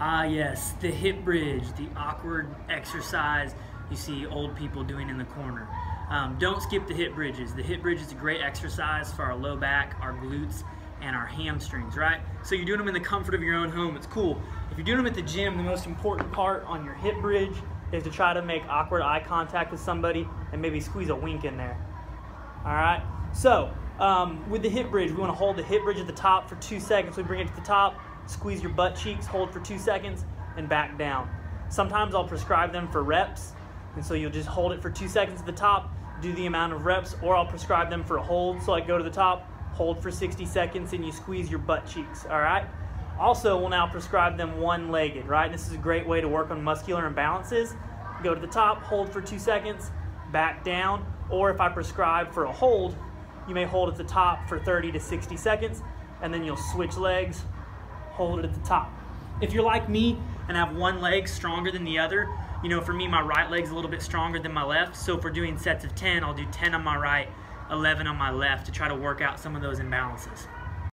Ah, yes, the hip bridge, the awkward exercise you see old people doing in the corner. Um, don't skip the hip bridges. The hip bridge is a great exercise for our low back, our glutes, and our hamstrings, right? So you're doing them in the comfort of your own home. It's cool. If you're doing them at the gym, the most important part on your hip bridge is to try to make awkward eye contact with somebody and maybe squeeze a wink in there. All right? So, um, with the hip bridge, we want to hold the hip bridge at the top for two seconds. We bring it to the top, squeeze your butt cheeks, hold for two seconds, and back down. Sometimes I'll prescribe them for reps, and so you'll just hold it for two seconds at the top, do the amount of reps, or I'll prescribe them for a hold. So I go to the top, hold for 60 seconds, and you squeeze your butt cheeks, all right? Also, we'll now prescribe them one-legged, right? This is a great way to work on muscular imbalances. Go to the top, hold for two seconds, back down, or if I prescribe for a hold, you may hold at the top for 30 to 60 seconds, and then you'll switch legs, hold it at the top. If you're like me and have one leg stronger than the other, you know, for me, my right leg's a little bit stronger than my left. So if we're doing sets of 10, I'll do 10 on my right, 11 on my left to try to work out some of those imbalances.